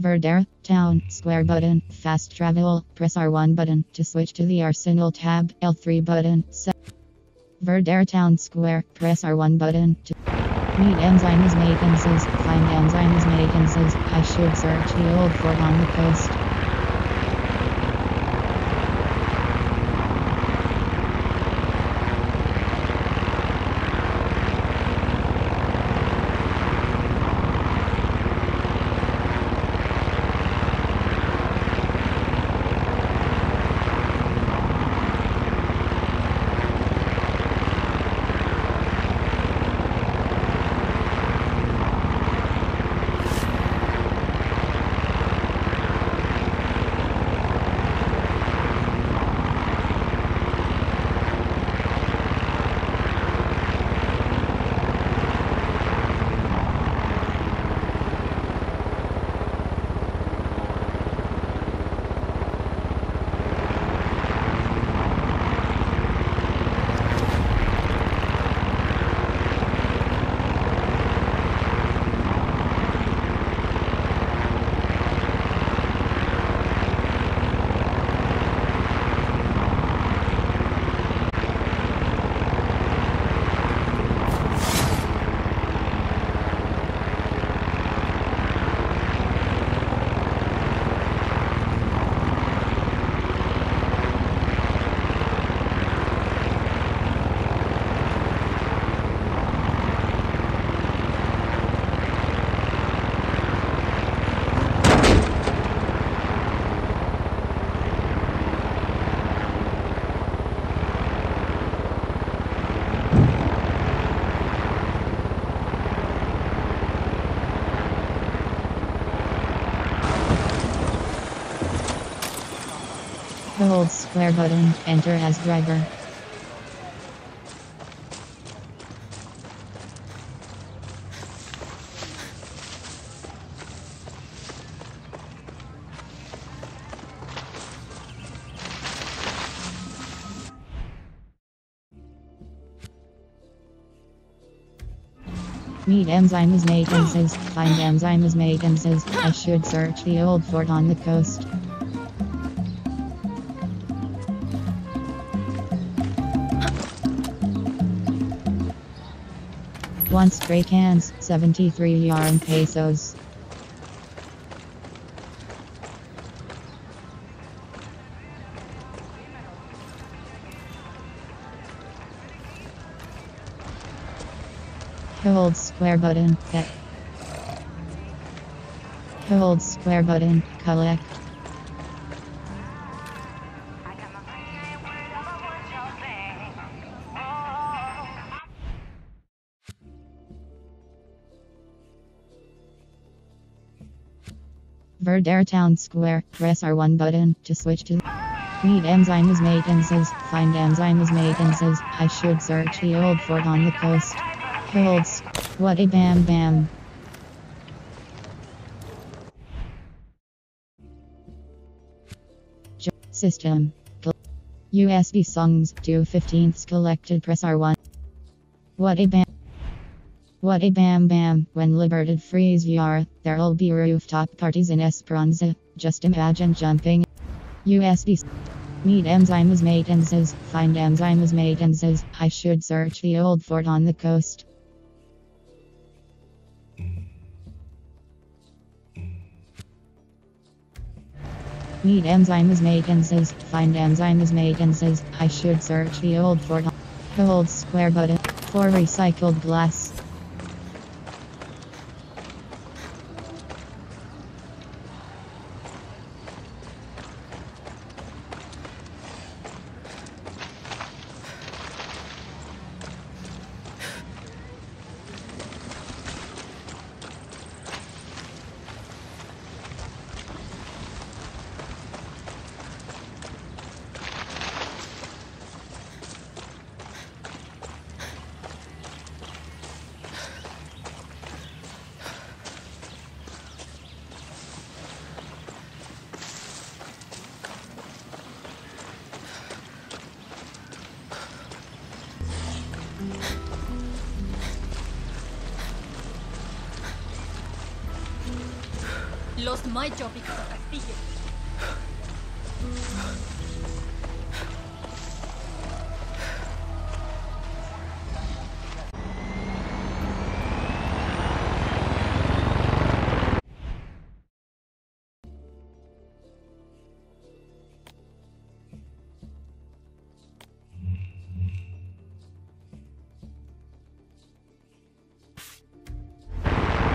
Verdera, Town, Square button, Fast Travel, press R1 button to switch to the Arsenal tab, L3 button, Se- Verdera Town Square, press R1 button to meet Maximas Matanzas, find Maximas Matanzas, I should search the old fort on the coast. Square button, enter as driver. Meet Maximas Matanzas, find Maximas Matanzas, I should search the old fort on the coast. One stray cans, 73 yarn pesos. Hold square button, get. Hold square button, collect. Verdera Town Square, press R1 button to switch to Read Maximas Matanzas, find Maximas Matanzas, I should search the old fort on the coast. Holds. What a bam bam. System. USB songs, 2 15ths collected press R1. What a bam. What a bam bam, when liberated freeze yar, there'll be rooftop parties in Esperanza, just imagine jumping. USB. Meet Maximas Matanzas, find Maximas Matanzas, I should search the old fort on the coast. Meet Maximas Matanzas, find Maximas Matanzas, I should search the old fort. Hold square button for recycled glass. Lost my job because of Castillo.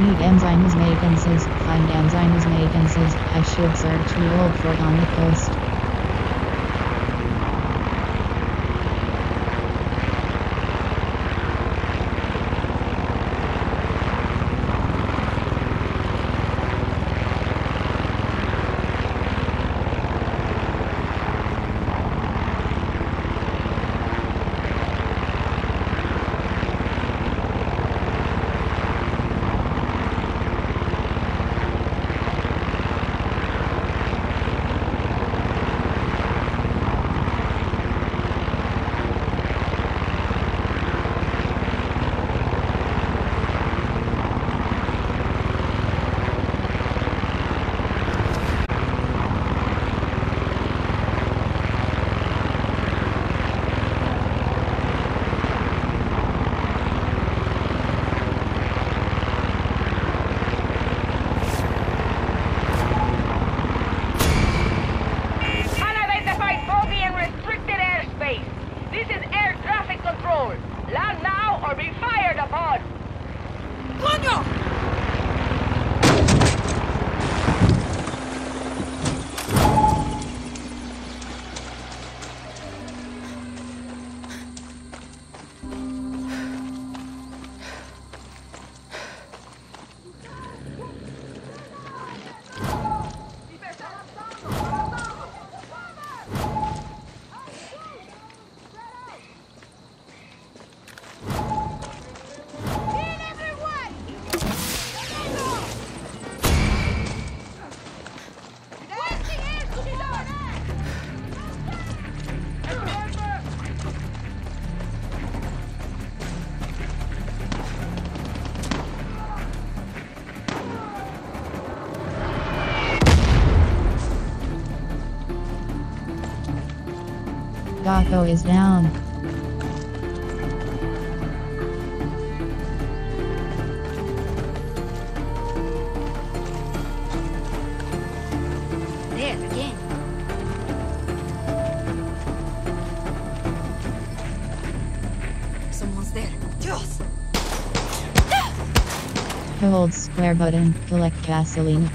Need enzymes Maximas Matanzas. I should search the old fort on the coast. Gakko is down. There again. Someone's there. Dios! Hold square button. Collect gasoline.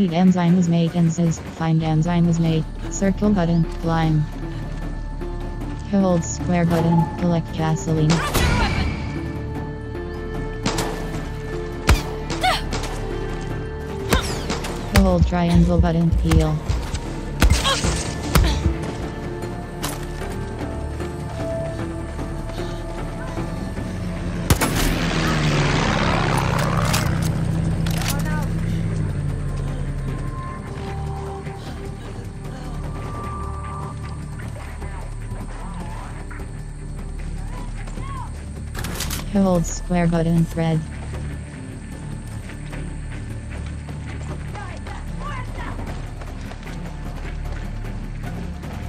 Need Maximas Matanzas. Find enzymes made. Circle button. Climb. Hold square button. Collect gasoline. Hold triangle button. Heal. Hold square button. Red.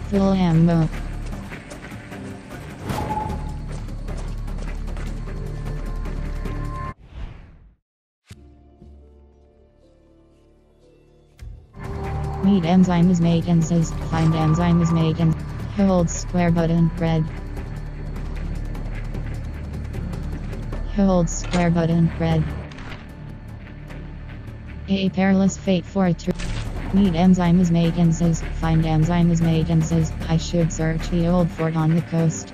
Full ammo. Need Maximas Matanzas. Find enzymes vacant. Hold square button. Red. Hold square button. Red. A perilous fate for a true. Need Maximas Matanzas. Find Maximas Matanzas. I should search the old fort on the coast.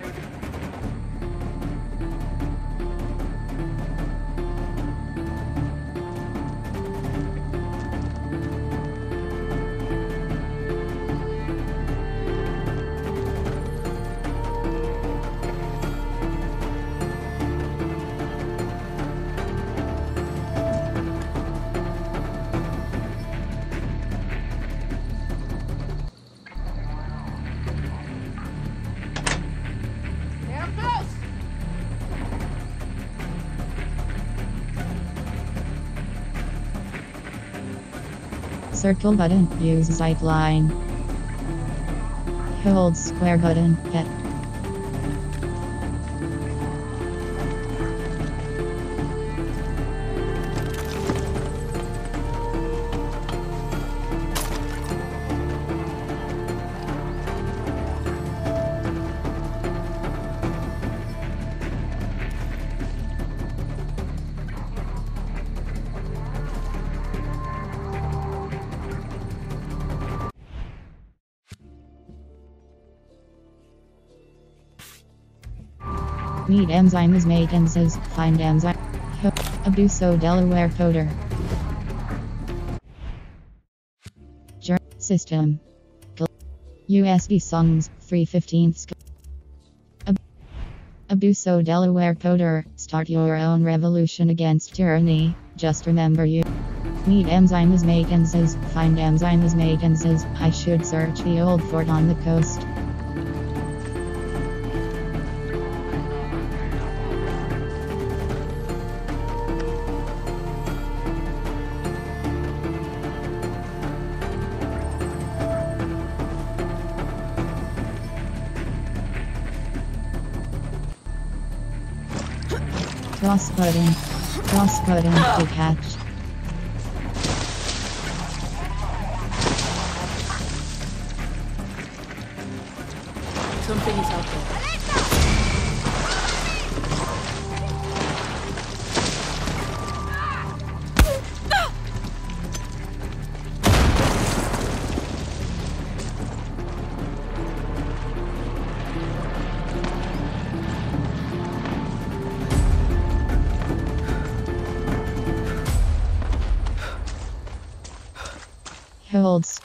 Circle button, use zip line. Hold square button, get. Meet Maximas Matanzas, find enzyme. Abuso De Poder. Ger- system. USB songs, 315th. Ab- Abuso De Poder, start your own revolution against tyranny. Just remember you. Meet Maximas Matanzas, find Maximas Matanzas. I should search the old fort on the coast. Cross button. Cross button to ah. catch. Something is out there.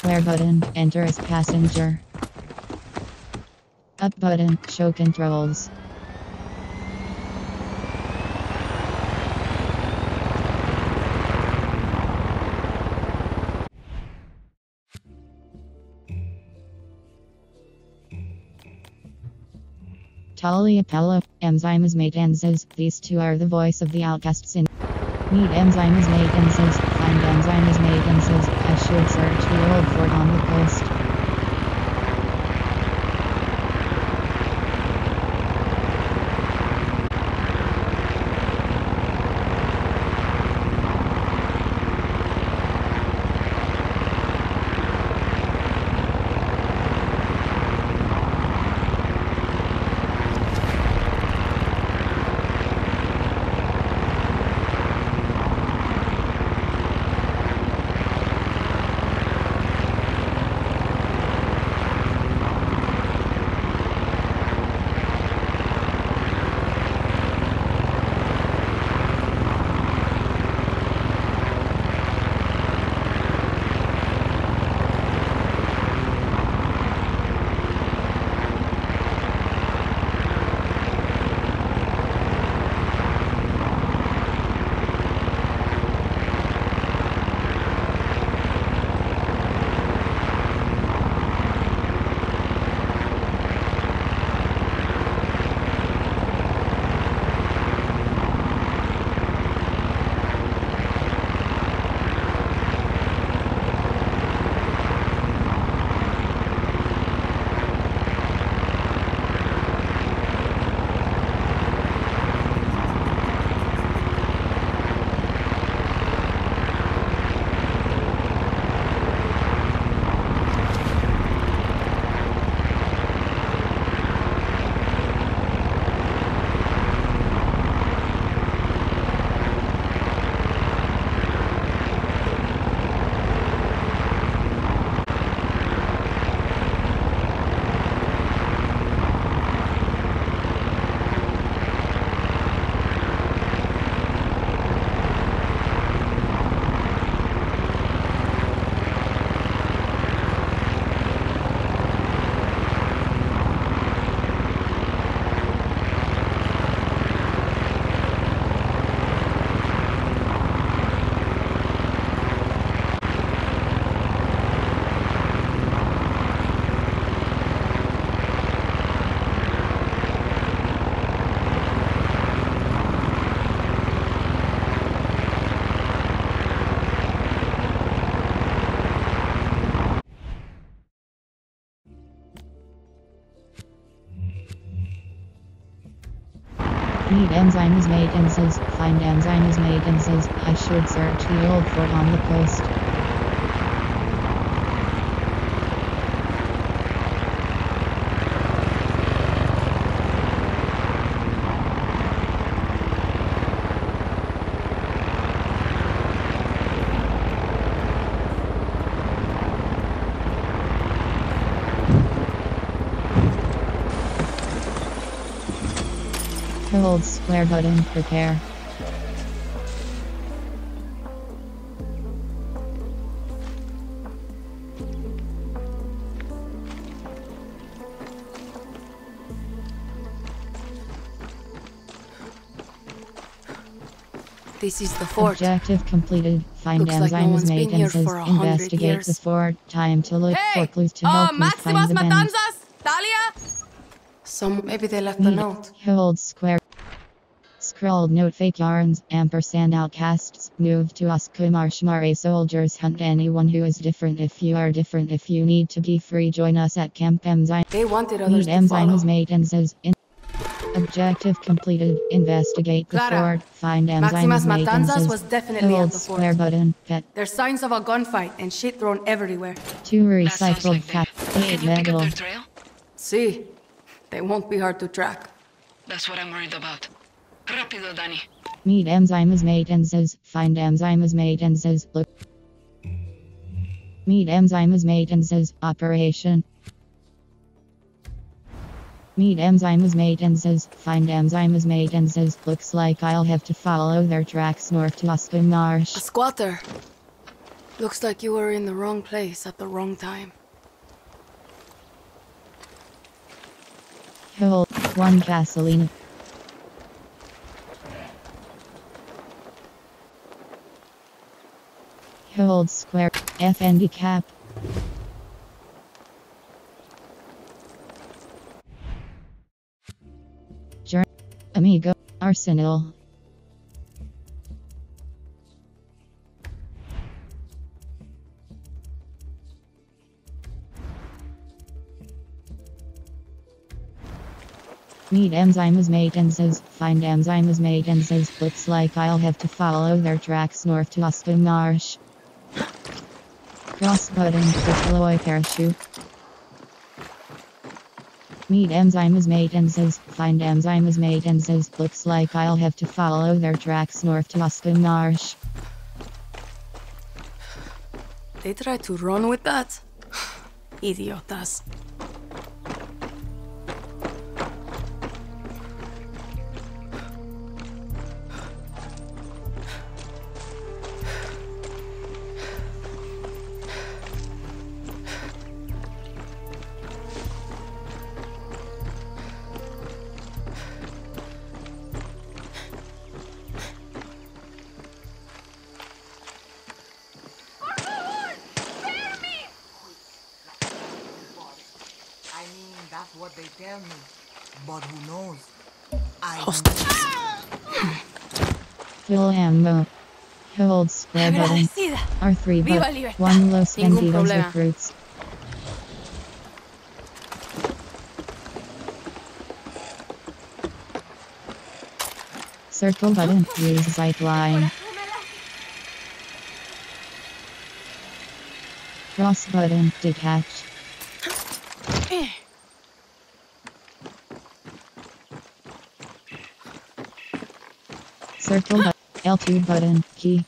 Hold button, enter as passenger. Up button, show controls. Talia Pella, Maximas Matanzas, these two are the voice of the outcasts in Meet Maximas Matanzas, find Maximas Matanzas, I should search the old fort on the coast. Meet Maximas Matanzas find Maximas Matanzas I should search the old fort on the coast. Hold square button, prepare. This is the fort. Objective completed. Find Looks like no enzymes one's made been here and says for a hundred investigate the years. fort. Time to look Hey! for clues to Oh, help me Maximas find the bend. Matanzas! Talia? Some maybe they left a note. Hold square. Scrolled note fake yarns, ampersand outcasts, move to Oscura Marsh soldiers hunt anyone who is different if you are different if you need to be free join us at Camp Enzyme. They wanted others Need to follow. enzymes and says in Objective completed. Investigate the Clara, fort. Find enzymes Maximas made and Matanzas was definitely at hold the fort. square button. Pet. There's signs of a gunfight and shit thrown everywhere. Two recycled like them. fat. Can Eight you pick up their trail? See, they won't be hard to track. That's what I'm worried about. Rapido, Dani. Meet Maximas Matanzas find Maximas Matanzas look. Meet Maximas Matanzas operation. Meet Maximas Matanzas find Maximas Matanzas looks like I'll have to follow their tracks north to Oscar A squatter. Looks like you were in the wrong place at the wrong time. Hold one gasoline. Hold square F Cap. Amigo Arsenal. Meet Maximas Matanzas find Maximas Matanzas looks like I'll have to follow their tracks north to Oscura Marsh. Cross button deploy parachute. Meet Maximas Matanzas find Maximas Matanzas looks like I'll have to follow their tracks north to Oscura Marsh. They tried to run with that? Idiotas. Ammo. Hold square button. Agradecida. R3 Viva but one Los Bandidos recruits. Circle button. Use zipline. Cross button. Detach. Circle button. L2 button. Key.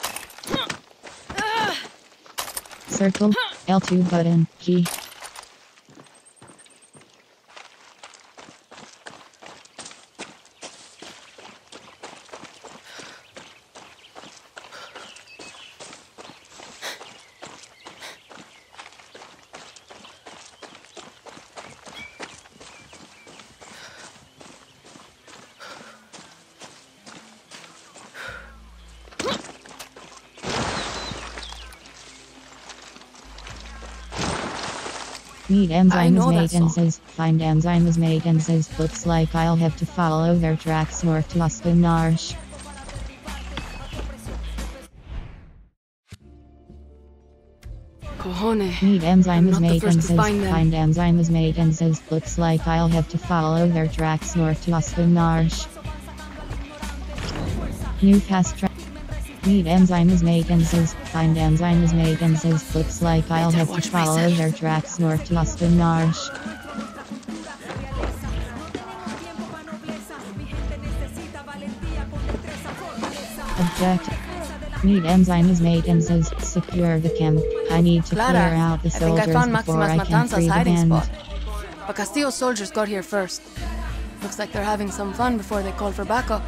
Circle. L2 button. Key. Meet Maximas Matanzas find Maximas Matanzas looks like I'll have to follow their tracks north to Oscar Cojones. Meet enzymes not the made first and says find Maximas Matanzas looks like I'll have to follow their tracks north to Oscar New fast track. Meet Maximas Matanzas. Find Maximas Matanzas. Looks like I'll have to follow myself. their tracks north to Oscura Marsh. Object. Meet Maximas Matanzas. Secure the camp. I need to Clara, clear out the I think I soldiers found before Maximas I can Matanza's hiding spot. But Castillo's soldiers got here first. Looks like they're having some fun before they call for backup.